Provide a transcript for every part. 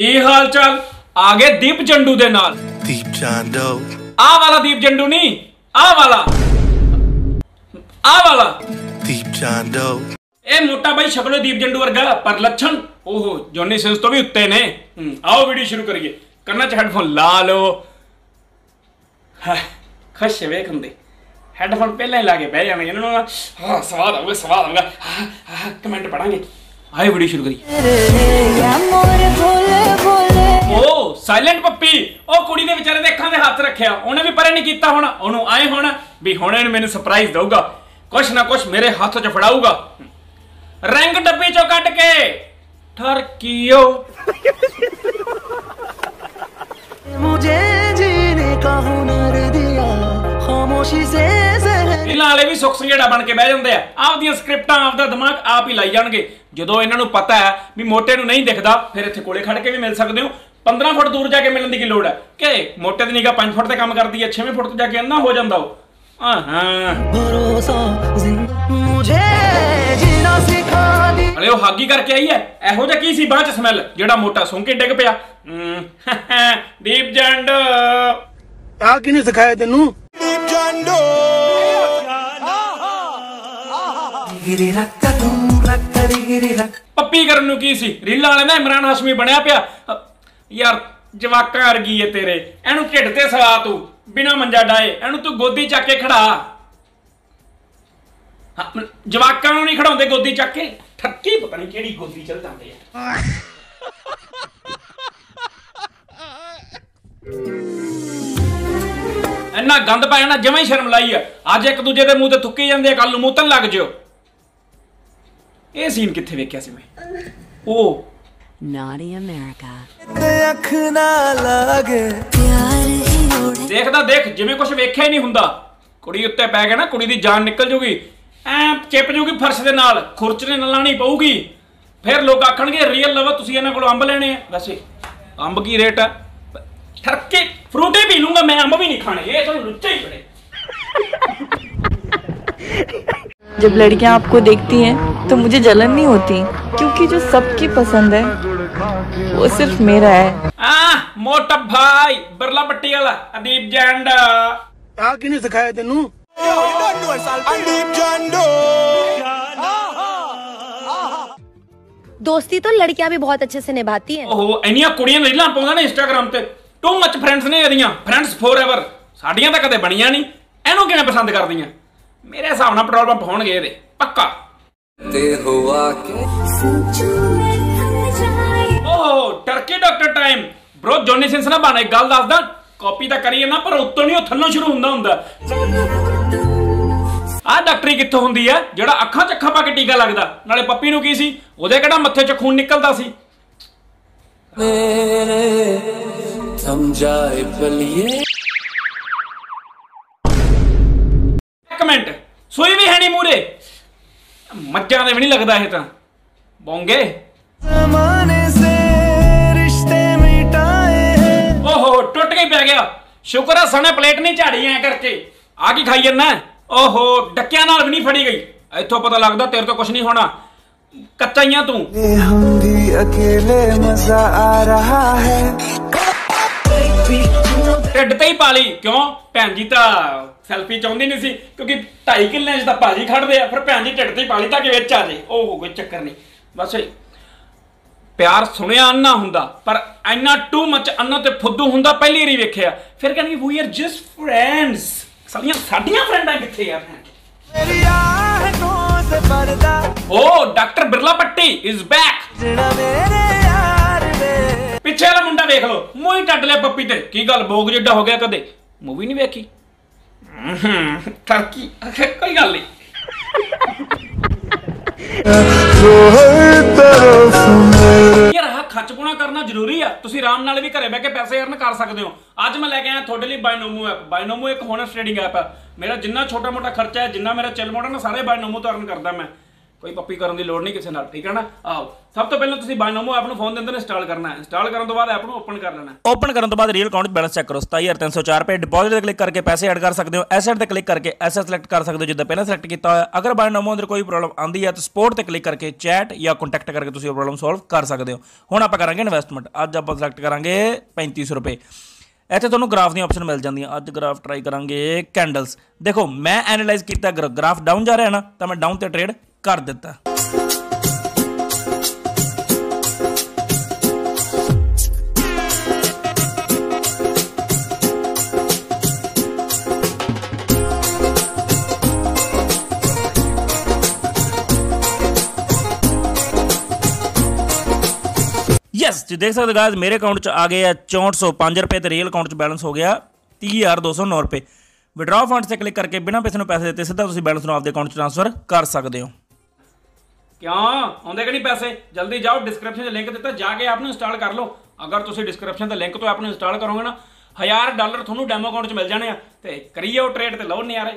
ਇਹ ਹਾਲ ਚਾਲ? ਆ ਗਏ ਦੀਪ ਜੰਡੂ ਦੇ ਨਾਲ। John Doe. ਆਹ ਵਾਲਾ ਦੀਪ ਜੰਡੂ ਨਹੀਂ ਆਹ ਵਾਲਾ। ਆਹ ਵਾਲਾ। John Doe. ਇਹ ਮੋਟਾ ਬਾਈ ਸ਼ਕਲੋਂ ਦੀਪ ਜੰਡੂ ਵਰਗਾ ਪਰ ਲੱਛਣ ਓਹੋ ਜੋਨੀ ਸਿੰਸ ਤੋਂ ਵੀ ਉੱਤੇ ਨੇ। ਹਮ, ਆਓ ਵੀਡੀਓ ਸ਼ੁਰੂ ਕਰੀਏ। ਕੰਨਾਂ 'ਚ ਹੈੱਡਫੋਨ ਲਾ ਲਓ। ਹਾਂ ਖੁਸ਼ ਵੇਖ ਹੁੰਦੇ। ਹੈੱਡਫੋਨ ਪਹਿਲਾਂ ਹੀ ਲਾ ਕੇ ਬਹਿ ਜਾਣਗੇ। ਇਹਨਾਂ ਨੂੰ ਨਾ, ਹਾਂ ਸਵਾਦ ਆਊਗਾ ਸਵਾਦ ਆਊਗਾ। ਹਾਂ, ਹਾਂ, ਕਮੈਂਟ ਪੜਾਂਗੇ ਆਏ ਵੀਡੀਓ ਸ਼ੁਰੂ ਕਰੀਏ। ਓ ਸਾਇਲੈਂਟ ਪੱਪੀ। ਉਹ ਕੁੜੀ ਦੇ ਵਿਚਾਰੇ ਦੇ ਅੱਖਾਂ ਦੇ ਹੱਥ ਰੱਖਿਆ। ਉਹਨੇ ਵੀ ਪਰੇ ਨਹੀਂ ਕੀਤਾ ਹੁਣ। ਉਹਨੂੰ ਆਏ ਹੁਣ ਵੀ ਹੁਣ ਮੈਨੂੰ ਸਰਪ੍ਰਾਈਜ਼ ਦਊਗਾ। ਕੁਛ ਨਾ ਕੁਛ ਮੇਰੇ ਹੱਥ 'ਚ ਫੜਾਊਗਾ। ਰੰਗ ਡੱਬੀ 'ਚੋਂ ਕੱਢ ਕੇ ਠਰਕੀਓ। ਮੁਝੇ ਜੀਨੇ ਕਾ ਹੁਨਰ ਦੀ ਖਾਮੋਸ਼ੀ ਸੇ ਜ਼ਹਿਰ ਇਹਨਾਂ ਵਾਲੇ ਵੀ ਸੁਖ ਸੰਘੇੜਾ ਬਣ ਕੇ ਬਹਿ ਜਾਂਦੇ ਆ। ਆਪਦੀਆਂ ਸਕ੍ਰਿਪਟਾਂ ਆਪਦਾ ਦਿਮਾਗ ਆਪ ਹੀ ਲਾਈ ਜਾਣਗੇ। ਜਦੋਂ ਇਹਨਾਂ ਨੂੰ ਪਤਾ ਹੈ ਵੀ ਮੋਟੇ ਨੂੰ ਨਹੀਂ ਦਿਖਦਾ ਫਿਰ ਇੱਥੇ ਕੋਲੇ ਖੜ ਕੇ ਵੀ ਮਿਲ ਸਕਦੇ ਹੋ। 15 ਫੁੱਟ ਦੂਰ ਜਾ ਕੇ ਮਿਲਣ ਦੀ ਕੀ ਲੋੜ ਹੈ? ਕਿ ਮੋਟੇ ਦੀ ਨਿਗਾ 5 ਫੁੱਟ ਤੇ ਕੰਮ ਕਰਦੀ ਹੈ 6ਵੇਂ ਫੁੱਟ ਤੇ ਜਾ ਕੇ ਅੰਨਾ ਹੋ ਜਾਂਦਾ ਉਹ। ਹਾਂ ਭਰੋਸਾ ਮੁਝੇ ਜੀਣਾ ਸਿਖਾ ਦੀ ਅਰੇ ਉਹ ਹਾਗੀ ਕਰਕੇ ਆਈ ਹੈ। ਇਹੋ ਜਿਹਾ ਕੀ ਸੀ ਬਾਅਦ ਚ ਸਮੈਲ ਜਿਹੜਾ ਮੋਟਾ ਸੁੰਘ ਕੇ ਡਿੱਗ ਪਿਆ। ਦੀਪ ਜੰਡ। ਆ ਕਿਨੇ ਸਿਖਾਇਆ ਤੈਨੂੰ? ando. ਪੱਪੀ ਕਰਨ ਨੂੰ ਕੀ ਸੀ ਰੀਲਾਂ ਵਾਲੇ ਨਾ ਇਮਰਾਨ ਹਾਸ਼ਮੀ ਬਣਿਆ ਪਿਆ ਯਾਰ ਜਵਾਕਾਂ ਵਰਗੀ ਏ ਤੇਰੇ ਇਹਨੂੰ ਢਿੱਡ ਤੇ ਸਵਾ ਤੂੰ ਬਿਨਾ ਮੰਜਾ ਡਾਏ ਇਹਨੂੰ ਤੂੰ ਗੋਦੀ ਚੱਕ ਕੇ ਖੜਾ ਜਵਾਕਾਂ ਨੂੰ ਨਹੀਂ ਖੜਾਉਂਦੇ ਗੋਦੀ ਚੱਕ ਕੇ ਠੱਕੀ ਪਤਾ ਨਹੀਂ ਕਿਹੜੀ ਗੋਦੀ ਚੱਲ ਜਾਂਦੇ ਆ ਇੰਨਾ ਗੰਦ ਪਾਇਆ ਨਾ ਜਿਵੇਂ ਹੀ ਸ਼ਰਮ ਲਾਈ ਆ। ਅੱਜ ਇੱਕ ਦੂਜੇ ਦੇ ਮੂੰਹ ਤੇ ਥੁੱਕੀ ਜਾਂਦੇ ਆ ਕੱਲ ਨੂੰ ਮੂਤਨ ਲੱਗ ਜਿਓ। ਇਹ ਸੀਨ ਕਿੱਥੇ ਵੇਖਿਆ ਸੀ ਮੈਂ? ਉਹ ਨਾਟੀ ਅਮਰੀਕਾ ਅੱਖ ਨਾ ਲਾਗੇ ਪਿਆਰ ਹੀ ਰੋੜੇ ਦੇਖਦਾ ਦੇਖ ਜਿਵੇਂ ਕੁਝ ਵੇਖਿਆ ਹੀ ਨਹੀਂ ਹੁੰਦਾ। ਕੁੜੀ ਉੱਤੇ ਪੈ ਗਿਆ ਨਾ ਕੁੜੀ ਦੀ ਜਾਨ ਨਿਕਲ ਜੂਗੀ। ਐਂ ਚਿਪ ਜੂਗੀ ਫਰਸ਼ ਦੇ ਨਾਲ ਖੁਰਚਣੇ ਨਾਲ ਲਾਣੀ ਪਊਗੀ। ਫਿਰ ਲੋਕ ਆਖਣਗੇ ਰੀਅਲ ਲਵ ਤੁਸੀਂ ਇਹਨਾਂ ਕੋਲੋਂ ਅੰਬ ਲੈਣੇ ਆ। ਵੈਸੇ ਅੰਬ ਕੀ ਰੇਟ ਆ? ਠਰਕੇ ਤਾਂ ਮੈਂ ਅੰਬ ਵੀ ਨਹੀਂ ਖਾਣੇ ਇਹ ਤੁਹਾਨੂੰ ਲੁੱਚਾ ਹੀ ਪੜੇ जब लड़कियाँ आपको देखती हैं तो मुझे जलन नहीं होती क्योंकि जो सबकी पसंद है वो सिर्फ़ मेरा है। आ, मोटा भाई बरला पट्टी वाला अदीप जांडा। आ किने सिखाया तेनू? अदीप जैंडो दोस्ती तो लड़कियाँ भी बहुत अच्छे से निभाती हैं। ओहो एनिया कुड़ियाँ नहीं ला ना इंस्टाग्राम पे। ਟੂ ਮੱਚ ਫਰੈਂਡਸ ਨੇ ਇਹਦੀਆਂ ਫਰੈਂਡਸ ਫੋਰਐਵਰ ਸਾਡੀਆਂ ਤਾਂ ਕਦੇ ਬਣੀਆਂ ਨਹੀਂ। ਇਹਨੂੰ ਕਿਵੇਂ ਪਸੰਦ ਕਰਦੀਆਂ? ਮੇਰੇ ਹਿਸਾਬ ਨਾਲ ਪੈਟਰੋਲ ਪੰਪ ਹੋਣਗੇ ਇਹਦੇ। ਪੱਕਾ। ਤੇ ਹੋਆ ਕਿ? ਓਹ turkey doctor time bro Johnny Sins ਨਾ ਬਣ ਗੱਲ ਦੱਸਦਾ। ਕਾਪੀ ਤਾਂ ਕਰੀਏ ਨਾ ਪਰ ਉੱਤੋਂ ਨਹੀਂ ਉਹ ਥੱਲੋਂ ਸ਼ੁਰੂ ਹੁੰਦਾ ਹੁੰਦਾ। ਆ ਡਾਕਟਰੀ ਕਿੱਥੋਂ ਹੁੰਦੀ ਹੈ ਜਿਹੜਾ ਅੱਖਾਂ 'ਚ ਅੱਖਾਂ ਪਾ ਕੇ ਟੀਕਾ ਲੱਗਦਾ। ਨਾਲੇ ਪੱਪੀ ਨੂੰ ਕੀ ਸੀ? ਉਹਦੇ ਕਿਹੜਾ ਮੱਥੇ 'ਚ ਖੂਨ ਨਿਕਲਦਾ ਸੀ? थम जाए बलिए ਇੱਕ ਮਿੰਟ ਸੂਈ ਵੀ ਹੈ ਨਹੀਂ ਮੂਰੇ ਮੱਝਾਂ ਦੇ ਵੀ ਨਹੀਂ ਲੱਗਦਾ ਇਹ ਤਾਂ ਬੋਂਗੇ जमाने से रिश्ते मिटाए हैं ਓਹੋ ਟੁੱਟ ਕੇ ਪੈ ਗਿਆ ਸ਼ੁਕਰ ਆ ਸਣੇ ਪਲੇਟ ਨਹੀਂ ਝਾੜੀ ਐ ਕਰਕੇ ਆ ਕੀ ਖਾਈ ਜੰਨਾ ਓਹੋ ਡੱਕਿਆਂ ਨਾਲ ਵੀ ਨਹੀਂ ਫੜੀ ਗਈ ਇੱਥੋਂ ਪਤਾ ਲੱਗਦਾ ਤੇਰੇ ਤੋਂ ਕੁਝ ਨਹੀਂ ਹੋਣਾ ਕੱਚਾ ਹੀ ਆ ਤੂੰ हम भी अकेले मजा आ रहा है ਢਿੱਡ ਤੇ ਹੀ ਪਾਲੀ ਕਿਉਂ? ਭੈਣ ਜੀ ਤਾਂ ਸੈਲਫੀ ਚਾਹੁੰਦੀ ਨਹੀਂ ਸੀ ਕਿਉਂਕਿ 2.5 ਕਿੱਲਿਆਂ 'ਚ ਤਾਂ ਭਾਜੀ ਖੜਦੇ ਆ ਫਿਰ ਭੈਣ ਜੀ ਢਿੱਡ ਤੇ ਹੀ ਪਾਲੀ ਤਾਂ ਕਿ ਵਿੱਚ ਆ ਜੇ। ਉਹ ਹੋ ਕੋਈ ਚੱਕਰ ਨਹੀਂ। ਬਸ ਪਿਆਰ ਸੁਣਿਆ ਅੰਨਾ ਹੁੰਦਾ ਪਰ ਐਨਾ ਟੂ ਮਚ ਅੰਨਾ ਤੇ ਫੁੱਦੂ ਹੁੰਦਾ ਪਹਿਲੀ ਵਾਰੀ ਵੇਖਿਆ। ਫਿਰ ਕਹਿੰਦੀ ਵੀ ਆਰ ਜਸਟ ਫਰੈਂਡਸ ਸਾਡੀਆਂ ਸਾਡੀਆਂ ਫਰੈਂਡਾਂ ਕਿੱਥੇ ਆ ਓ ਡਾਕਟਰ ਬਿਰਲਾ ਪੱਟੀ ਇਜ਼ ਬੈਕ ਜਿਹੜਾ ਮੇਰੇ ਆ ਪਿੱਛੇ ਵਾਲਾ ਮੁੰਡਾ ਵੇਖ ਲਓ, ਮੂੰਹ ਹੀ ਲਿਆ ਪੱਪੀ ਤੇ। ਕੀ ਗੱਲ, ਬੋਗ ਜਿੱਡਾ ਹੋ ਗਿਆ ਕਦੇ? ਮੂਵੀ ਨਹੀਂ ਵੇਖੀ? ਟਰਕੀ ਕੋਈ ਗੱਲ ਨਹੀਂ। ਯਾਰ, ਆਹ ਖੱਚਪੁਣਾ ਕਰਨਾ ਜ਼ਰੂਰੀ ਆ। ਤੁਸੀਂ ਆਰਾਮ ਨਾਲ ਵੀ ਘਰੇ ਬਹਿ ਕੇ ਪੈਸੇ ਅਰਨ ਕਰ ਸਕਦੇ ਹੋ। ਅੱਜ ਮੈਂ ਲੈ ਕੇ ਆਇਆ ਤੁਹਾਡੇ ਲਈ ਬਾਇਨੋਮੋ ਐਪ ਬਾਇਨੋਮੋ ਇੱਕ ਹੋਨੈਸਟ ਟ੍ਰੇਡਿੰਗ ਐਪ ਹੈ ਮੇਰਾ ਜਿੰਨਾ ਛੋਟਾ ਮੋਟਾ ਖਰਚਾ ਹੈ, ਜਿੰਨਾ ਮੇਰਾ ਚੱਲ ਮੋੜਾ ਨਾ ਸਾਰੇ ਬਾਇਨੋਮੋ ਤੋਂ ਅਰਨ ਕਰਦਾ ਮੈਂ। ਕੋਈ ਪੱਪੀ ਕਰਨ ਦੀ ਲੋੜ ਨਹੀਂ ਕਿਸੇ ਨਾਲ, ਠੀਕ ਹੈ ਨਾ? ਆਓ, ਸਭ ਤੋਂ ਪਹਿਲਾਂ ਤੁਸੀਂ ਬਾਇਨੋਮੋ ਐਪ ਨੂੰ ਫੋਨ ਦੇ ਅੰਦਰ ਇੰਸਟਾਲ ਕਰਨਾ ਹੈ। ਇੰਸਟਾਲ ਕਰਨ ਤੋਂ ਬਾਅਦ ਐਪ ਨੂੰ ਓਪਨ ਕਰ ਲੈਣਾ ਓਪਨ ਕਰਨ ਤੋਂ ਬਾਅਦ ਰੀਅਲ ਅਕਾਊਂਟ ਬੈਲੈਂਸ ਚੈੱਕ ਕਰੋ 27304 ਰੁਪਏ ਡਿਪੋਜ਼ਿਟ ਤੇ ਕਲਿੱਕ ਕਰਕੇ ਪੈਸੇ ਐਡ ਕਰ ਸਕਦੇ ਹੋ ਐਸੈਟ ਤੇ ਕਲਿੱਕ ਕਰਕੇ ਐਸੈਟ ਸਿਲੈਕਟ ਕਰ ਸਕਦੇ ਹੋ, ਜਿੱਦਾਂ ਪਹਿਲਾਂ ਸਿਲੈਕਟ ਕੀਤਾ ਹੋਇਆ। ਅਗਰ ਬਾਈ ਅੰਦਰ ਕੋਈ ਪ੍ਰੋਬਲਮ ਆਂਦੀ ਹੈ ਤਾਂ ਸਪੋਰਟ ਤੇ ਕਲਿੱਕ ਕਰਕੇ ਚੈਟ ਜਾਂ ਕੰਟੈਕਟ ਕਰਕੇ ਤੁਸੀਂ ਉਹ ਪ੍ਰੋਬਲਮ ਸੋਲਵ ਕਰ ਸਕਦੇ ਹੋ। ਹੁਣ ਆਪਾਂ ਕਰਾਂਗੇ ਇਨਵੈਸਟਮੈਂਟ ਅੱਜ ਆਪਾਂ ਸਿਲੈਕਟ ਕਰਾਂਗੇ 3500 ਰੁਪਏ। ਇੱਥੇ ਤੁਹਾਨੂੰ ਗ੍ਰਾਫ ਦੀਆਂ ਆਪਸ਼ਨ ਮਿਲ ਜਾਂਦੀਆਂ, ਅੱਜ ਗ੍ਰਾਫ ਟਰਾਈ ਕਰਾਂਗੇ ਕੈਂਡਲਸ ਦੇਖੋ, ਮੈਂ ਐਨਾਲਾਈਜ਼ ਕੀਤਾ ਗ੍ਰਾਫ ਡਾਊਨ ਜਾ ਰਿਹਾ ਨਾ, ਤਾਂ ਮੈਂ ਡਾਊਨ ਤੇ ਟ੍ਰੇਡ ਕਰ ਦਿੱਤਾ। ਯੈਸ ਜੀ ਦੇਖ ਸਕਦੇ ਹੋ ਗਾਇਜ਼ ਮੇਰੇ ਅਕਾਊਂਟ 'ਚ ਆ ਗਏ ਆ 6405 ਰੁਪਏ ਤੇ ਰੀਅਲ ਅਕਾਊਂਟ 'ਚ ਬੈਲੈਂਸ ਹੋ ਗਿਆ 30209 ਰੁਪਏ। ਵਿਡਰਾਅ ਫੰਡ ਤੇ ਕਲਿੱਕ ਕਰਕੇ ਬਿਨਾਂ ਪੈਸੇ ਨੂੰ ਪੈਸੇ ਦਿੱਤੇ ਸਿੱਧਾ ਤੁਸੀਂ ਬੈਲੈਂਸ ਨੂੰ ਆਪਦੇ ਅਕਾਊਂਟ 'ਚ ਟ੍ਰਾਂਸਫਰ ਕਰ ਸਕਦੇ ਹੋ। ਕਿਉਂ? ਆਉਂਦੇ ਕਿ ਨਹੀਂ ਪੈਸੇ? ਜਲਦੀ ਜਾਓ ਡਿਸਕ੍ਰਿਪਸ਼ਨ 'ਚ ਲਿੰਕ ਦਿੱਤਾ ਜਾ ਕੇ ਐਪ ਨੂੰ ਇੰਸਟਾਲ ਕਰ ਲਓ। ਅਗਰ ਤੁਸੀਂ ਡਿਸਕ੍ਰਿਪਸ਼ਨ ਦੇ ਲਿੰਕ ਤੋਂ ਐਪ ਨੂੰ ਇੰਸਟਾਲ ਕਰੋਗੇ ਨਾ 1000 ਡਾਲਰ ਤੁਹਾਨੂੰ ਡੈਮੋ ਅਕਾਊਂਟ 'ਚ ਮਿਲ ਜਾਣੇ ਆ। ਤੇ ਕਰੀਏ ਉਹ ਟ੍ਰੇਡ ਤੇ ਲਓ ਨਿਆਰੇ।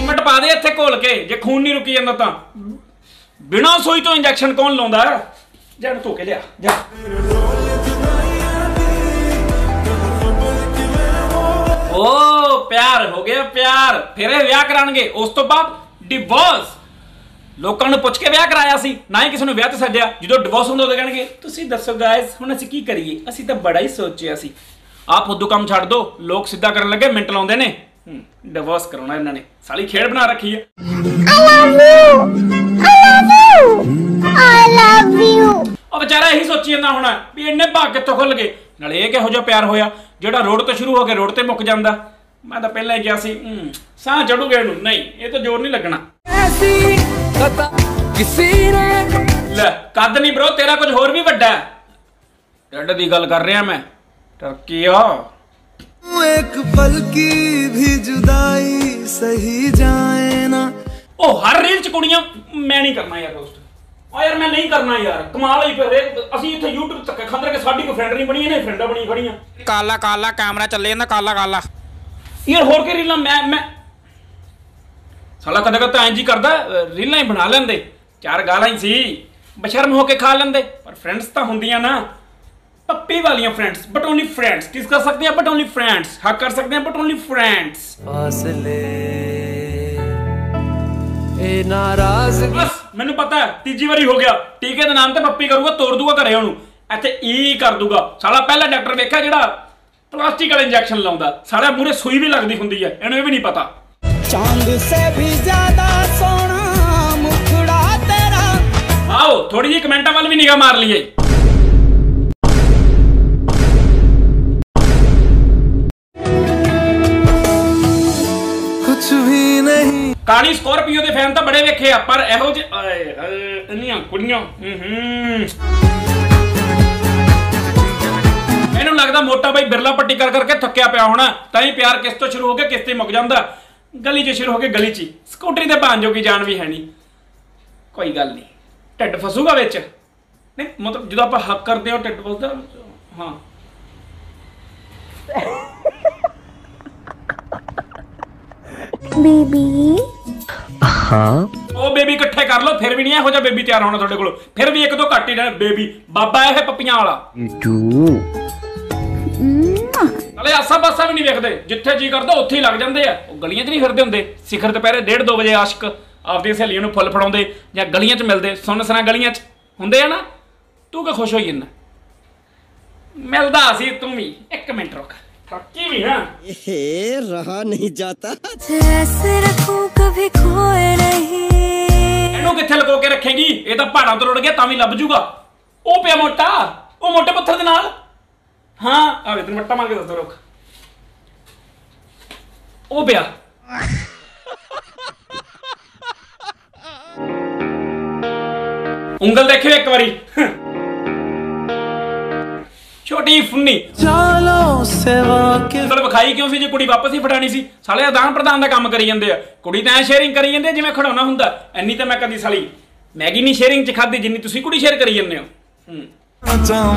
ਮਿੰਟ ਪਾ ਦੇ ਇੱਥੇ ਘੋਲ ਕੇ ਜੇ ਖੂਨ ਨਹੀਂ ਰੁਕੀ ਜਾਂਦਾ ਤਾਂ। ਬਿਨਾਂ ਸੂਈ ਤੋਂ ਇੰਜੈਕਸ਼ਨ ਕੌਣ ਲਾਉਂਦਾ? ਜੜ ਧੋ ਕੇ ਲਿਆ। ਜਾ। ਓ ਪਿਆਰ, ਹੋ ਗਿਆ ਪਿਆਰ। ਫਿਰ ਇਹ ਵਿਆਹ ਕਰਾਣਗੇ। ਉਸ ਤੋਂ ਬਾਅਦ ਡਿਵੋਰਸ ਲੋਕਾਂ ਨੂੰ ਪੁੱਛ ਕੇ ਵਿਆਹ ਕਰਾਇਆ ਸੀ। ਨਾ ਹੀ ਕਿਸੇ ਨੂੰ ਵਿਆਹ ਤੇ ਸੱਦਿਆ। ਜਦੋਂ ਡਿਵੋਰਸ ਹੁੰਦਾ ਉਹਦੇ ਕਹਿਣਗੇ, ਤੁਸੀਂ ਦੱਸੋ ਗਾਇਸ ਹੁਣ ਅਸੀਂ ਕੀ ਕਰੀਏ? ਅਸੀਂ ਤਾਂ ਬੜਾ ਹੀ ਸੋਚਿਆ ਸੀ। ਆਪ ਉਦੋਂ ਕੰਮ ਛੱਡ ਦੋ। ਲੋਕ ਸਿੱਧਾ ਕਰਨ ਲੱਗੇ, ਮਿੰਟ ਲਾਉਂਦੇ ਨੇ। ਡਿਵੋਰਸ ਕਰਾਉਣਾ ਇਹਨਾਂ ਨੇ। ਸਾਲੀ ਖੇਡ ਬਣਾ ਰੱਖੀ ਹੈ ਉਹ ਵਿਚਾਰਾ ਇਹੀ ਸੋਚੀ ਜਾਂਦਾ ਹੋਣਾ ਵੀ ਇੰਨੇ ਭਾਗ ਕਿੱਥੋਂ ਖੁੱਲ ਗਏ। ਨਾਲ ਇਹ ਕਿਹੋ ਜਿਹਾ ਪਿਆਰ ਹੋਇਆ ਜਿਹੜਾ ਰੋਡ ਤੋਂ ਸ਼ੁਰੂ ਹੋ ਕੇ ਰੋਡ ਤੇ ਮੁੱਕ ਜਾਂਦਾ। ਮੈਂ ਤਾਂ ਪਹਿਲਾਂ ਹੀ ਕਿਹਾ ਸੀ ਸਾਹ ਚੜੂਗੇ ਇਹਨੂੰ। ਨਹੀਂ ਇਹ ਤਾਂ ਜ਼ੋਰ ਨਹੀਂ ਲੱਗਣਾ। ਐਸੀ ਕਤਾ ਕਿਸੇ ਲੈ ਕੱਦ ਨਹੀਂ ਬ్రో ਤੇਰਾ ਕੁਝ ਹੋਰ ਵੀ ਵੱਡਾ ਟੱਡ ਦੀ ਗੱਲ ਕਰ ਰਿਹਾ ਮੈਂ। ਟਰਕੀਆ ਇੱਕ ਪਲ ਕੀ ਵੀ ਜੁਦਾਈ ਸਹੀ ਜਾਏ ਨਾ। ਉਹ ਹਰ ਰੀਲ ਚ ਕੁੜੀਆਂ ਮੈਂ ਨਹੀਂ ਕਰਨਾ ਯਾਰ ਦੋਸਤ। ਆ ਯਾਰ ਮੈਂ ਨਹੀਂ ਕਰਨਾ ਯਾਰ ਕਮਾਲ ਹੀ ਫਿਰ ਅਸੀਂ ਇੱਥੇ YouTube ਤੱਕ ਖੰਦਰ ਕੇ ਸਾਡੀ ਕੋਈ ਫਰੈਂਡ ਨਹੀਂ ਬਣੀ ਇਹਨੇ ਫਰੈਂਡਾਂ ਬਣੀ ਖੜੀਆਂ। ਕਾਲਾ ਕਾਲਾ ਕੈਮਰਾ ਚੱਲੇ ਜਾਂਦਾ ਕਾਲਾ ਕਾਲਾ। ਯਾਰ ਹੋਰ ਕੀ ਰੀਲਾਂ ਮੈਂ ਮੈਂ ਸਾਲਾ ਕਦੇ ਕਦੇ ਐਂ ਕਰਦਾ ਰੀਲਾਂ ਹੀ ਬਣਾ ਲੈਂਦੇ ਚਾਰ ਗਾਲਾਂ ਹੀ ਸੀ ਬਸ਼ਰਮ ਹੋ ਕੇ ਖਾ ਲੈਂਦੇ ਪਰ ਫਰੈਂਡਸ ਤਾਂ ਹੁੰਦੀਆਂ ਨਾ। ਪੱਪੀ ਵਾਲੀਆਂ ਫਰੈਂਡਸ ਬਟ ਓਨਲੀ ਫਰੈਂਡਸ ਕਿਸ ਕਰ ਸਕਦੇ ਆ ਬਟ ਓਨਲੀ ਫਰੈਂਡਸ ਹੱਕ ਕਰ ਸਕਦੇ ਆ ਬਟ ਓਨਲੀ ਫਰੈਂਡਸ ਫਾਸਲੇ ਇਹ ਨਾਰਾਜ਼ਗੀ ਬਸ ਮੈਨੂੰ ਪਤਾ ਹੈ ਤੀਜੀ ਵਾਰੀ ਹੋ ਗਿਆ। ਟੀਕੇ ਦੇ ਨਾਮ ਤੇ ਪੱਪੀ ਕਰੂਗਾ ਤੋੜ ਦੂਗਾ ਘਰੇ ਉਹਨੂੰ। ਇੱਥੇ ਈ ਕਰ ਦੂਗਾ। ਸਾਲਾ ਪਹਿਲਾ ਡਾਕਟਰ ਵੇਖਿਆ ਜਿਹੜਾ ਪਲਾਸਟਿਕ ਵਾਲਾ ਇੰਜੈਕਸ਼ਨ ਲਾਉਂਦਾ। ਸਾਲਾ ਮੂਰੇ ਸੂਈ ਵੀ ਲੱਗਦੀ ਹੁੰਦੀ ਹੈ ਇਹਨੂੰ ਇਹ ਵੀ ਨਹੀਂ ਪਤਾ। ਚਾਂਦ ਸੇ ਵੀ ਜ਼ਿਆਦਾ ਸੋਹਣਾ ਮੁਖੜਾ ਤੇਰਾ। ਆਓ ਥੋੜੀ ਜਿਹੀ ਕਮੈਂਟਾਂ ਵੱਲ ਵੀ ਨਿਗਾਹ ਮਾਰ ਲਈਏ। ਕਾਲੀ ਸਕੋਰਪੀਓ ਦੇ ਫੈਨ ਤਾਂ ਬੜੇ ਵੇਖੇ ਆ, ਪਰ ਇਹੋ ਜਿਹੇ ਇੰਨੀਆਂ ਕੁੜੀਆਂ, ਹੂੰ ਮੈਨੂੰ ਲੱਗਦਾ ਮੋਟਾ ਬਾਈ ਬਿਰਲਾ ਪੱਟੀ ਕਰ ਕਰਕੇ ਥੱਕਿਆ ਪਿਆ ਹੋਣਾ, ਤਾਂ ਹੀ ਪਿਆਰ ਕਿਸ ਤੋਂ ਸ਼ੁਰੂ ਹੋ ਕੇ ਕਿਸ ਤੇ ਮੁੱਕ ਜਾਂਦਾ। ਗਲੀ 'ਚ ਸ਼ੁਰੂ ਹੋ ਕੇ ਗਲੀ 'ਚ ਹੀ। ਸਕੂਟਰੀ ਤੇ ਭਾਂ ਜੋਗੀ ਜਾਨ ਵੀ ਹੈ ਨਹੀਂ। ਕੋਈ ਗੱਲ ਨਹੀਂ। ਢਿੱਡ ਫਸੂਗਾ ਵਿੱਚ। ਨਹੀਂ, ਮਤਲਬ ਜਦੋਂ ਆਪਾਂ ਹੱਕ ਕਰਦੇ ਹਾਂ ਢਿੱਡ ਫਸਦਾ, ਹਾਂ। ਉਹ ਬੇਬੀ ਇਕੱਠੇ ਕਰ ਲਓ ਫਿਰ ਵੀ ਨਹੀਂ ਇਹੋ ਜਿਹਾ ਬੇਬੀ ਤਿਆਰ ਹੋਣਾ ਤੁਹਾਡੇ ਕੋਲ। ਫਿਰ ਵੀ ਇੱਕ ਤੋਂ ਘੱਟ ਹੀ ਰਹਿਣਾ ਬੇਬੀ। ਬਾਬਾ ਇਹ ਪੱਪੀਆਂ ਵਾਲਾ। ਨਾਲੇ ਆਸਾ ਪਾਸਾ ਵੀ ਨਹੀਂ ਵੇਖਦੇ। ਜਿੱਥੇ ਜੀ ਕਰਦਾ ਉੱਥੇ ਹੀ ਲੱਗ ਜਾਂਦੇ ਆ। ਉਹ ਗਲੀਆਂ 'ਚ ਨਹੀਂ ਫਿਰਦੇ ਹੁੰਦੇ। ਸਿਖਰ ਦੁਪਹਿਰੇ 1:30 2 ਵਜੇ ਆਸ਼ਕ ਆਪਦੀਆਂ ਸਹੇਲੀਆਂ ਨੂੰ ਫੁੱਲ ਫੜਾਉਂਦੇ ਜਾਂ ਗਲੀਆਂ 'ਚ ਮਿਲਦੇ। ਸੁੰਨ ਸਨਾ ਗਲੀਆਂ 'ਚ। ਹੁੰਦੇ ਆ ਨਾ? ਤੂੰ ਕਿ ਖੁਸ਼ ਹੋਈ ਜੰਨਾ ਮਿਲਦਾ ਸੀ ਤੂੰ ਵੀ। ਇੱਕ ਮਿੰਟ ਰੁਕ। ਥੱਕੀ ਵੀ ਨਾ रहा नहीं जाता ऐसे रखूं कभी खोए नहीं ਇਹਨੂੰ ਕਿੱਥੇ ਲਗੋ ਕੇ ਰੱਖੇਗੀ ਇਹ ਤਾਂ ਪਹਾੜਾਂ ਤੋਂ ਰੁੜ ਗਿਆ ਤਾਂ ਵੀ ਲੱਭ ਜੂਗਾ ਉਹ ਪਿਆ ਮੋਟਾ ਉਹ ਮੋਟੇ ਪੱਥਰ ਦੇ ਨਾਲ ਹਾਂ ਆਵੇ ਤੈਨੂੰ ਮੱਟਾ ਮੰਗ ਕੇ ਦੱਸ ਰੁਕ ਉਹ ਪਿਆ ਉਂਗਲ ਦੇਖਿਓ ਇੱਕ ਵਾਰੀ ਛੋਟੀ ਫੁੰਨੀ। ਚਾਲੋ ਸੇਵਾ ਕੇ ਮਤਲਬ ਵਿਖਾਈ ਕਿਉਂ ਸੀ ਜੇ ਕੁੜੀ ਵਾਪਸ ਹੀ ਫੜਾਣੀ ਸੀ? ਸਾਲੇ ਆਦਾਨ ਪ੍ਰਦਾਨ ਦਾ ਕੰਮ ਕਰੀ ਜਾਂਦੇ ਆ। ਕੁੜੀ ਤਾਂ ਸ਼ੇਅਰਿੰਗ ਕਰੀ ਜਾਂਦੇ ਜਿਵੇਂ ਖੜਾਉਣਾ ਹੁੰਦਾ। ਐਨੀ ਤਾਂ ਮੈਂ ਕਦੀ ਸਾਲੀ ਮੈਗੀ ਨਹੀਂ ਸ਼ੇਅਰਿੰਗ ਚ ਖਾਦੀ ਜਿੰਨੀ ਤੁਸੀਂ ਕੁੜੀ ਸ਼ੇਅਰ ਕਰੀ ਜਾਂਦੇ ਹੋ। ਹੂੰ।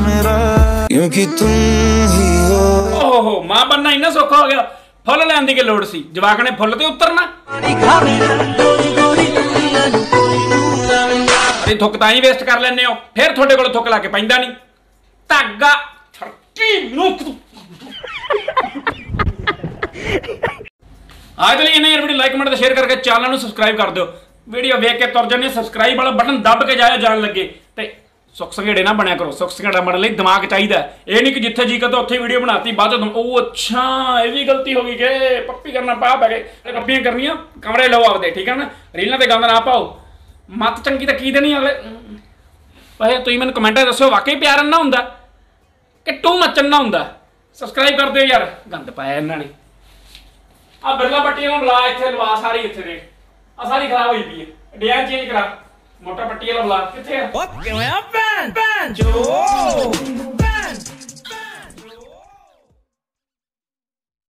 ਮੇਰਾ ਕਿਉਂਕਿ ਤੂੰ ਹੀ ਹੋ। ਓਹੋ ਮਾਂ ਬੰਨਾ ਇੰਨਾ ਸੌਖਾ ਹੋ ਗਿਆ। ਫੁੱਲ ਲੈਣ ਦੀ ਕੀ ਲੋੜ ਸੀ? ਜਵਾਕ ਨੇ ਫੁੱਲ ਤੇ ਉਤਰਨਾ। ਅਰੇ ਥੁੱਕ ਤਾਂ ਹੀ ਵੇਸਟ ਕਰ ਲੈਨੇ ਹੋ। ਫਿਰ ਤੁਹਾਡੇ ਕੋਲ ਥੁੱਕ ਲਾ ਕੇ ਪੈਂਦਾ ਨਹੀਂ। ਧਾਗਾ। ਛੜਕੀ ਆਜ ਲਈ ਇਹਨਾਂ ਵੀਡੀਓ ਲਾਈਕ ਕਮੈਂਟ ਸ਼ੇਅਰ ਕਰਕੇ ਚੈਨਲ ਨੂੰ ਸਬਸਕ੍ਰਾਈਬ ਕਰ ਦਿਓ। ਵੀਡੀਓ ਵੇਖ ਕੇ ਤੁਰ ਜਾਂਦੇ ਸਬਸਕ੍ਰਾਈਬ ਵਾਲਾ ਬਟਨ ਦੱਬ ਕੇ ਜਾਇਓ ਜਾਣ ਲੱਗੇ। ਤੇ ਸੁੱਖ ਸੰਘੇੜੇ ਨਾ ਬਣਿਆ ਕਰੋ, ਸੁੱਖ ਸੰਘੇੜਾ ਬਣਨ ਲਈ ਦਿਮਾਗ ਚਾਹੀਦਾ ਇਹ ਨਹੀਂ ਕਿ ਜਿੱਥੇ ਜੀ ਕਰਦਾ ਉੱਥੇ ਵੀਡੀਓ ਬਣਾਤੀ, ਬਾਅਦ ਚੋਂ ਉਹ ਅੱਛਾ, ਇਹ ਵੀ ਗਲਤੀ ਹੋ ਗਈ ਕਿ ਪੱਪੀ ਕਰਨਾ ਪਾ ਪੈ ਗਏ। ਪੱਪੀਆਂ ਕਰਨੀਆਂ, ਕਮਰੇ ਲਓ ਆਪਦੇ, ਠੀਕ ਹੈ ਨਾ? ਰੀਲਾਂ ਤੇ ਗੰਦ ਨਾ ਪਾਓ। ਮੱਤ ਚੰਗੀ ਤਾਂ ਕੀ ਦੇਣੀ ਅਗਲੇ? ਭਾਈ ਤੁਸੀਂ ਮੈਨੂੰ ਕਮੈਂਟਾਂ 'ਚ ਦੱਸਿਓ, ਵਾਕਈ ਪਿਆਰ ਨਾ ਹੁੰਦਾ? ਕਿ ਟੂ ਮੱਚਣ ਨਾ ਹੁੰਦਾ। ਸਬਸਕ੍ਰਾਈਬ ਕਰ ਦਿਓ ਯਾਰ। ਗੰਦ ਪਾਇਆ ਇਹਨਾਂ ਨੇ। ਆ ਬਿਰਲਾ ਪੱਟੀਆਂ ਨੂੰ ਬੁਲਾ, ਇੱਥੇ ਲਵਾ ਸਾਰੀ ਇੱਥੇ ਦੇ। ਆ ਸਾਰੀ ਖਰਾਬ ਹੋਈ ਪਈ ਹੈ। ਡਿਜ਼ਾਈਨ ਚੇਂਜ ਕਰਾ। ਮੋਟਾ ਪੱਟੀ ਵਾਲਾ ਬੁਲਾ। ਕਿੱਥੇ ਆ? ਕਿਵੇਂ ਆ ਭੈਣ? ਭੈਣ ਜੋ।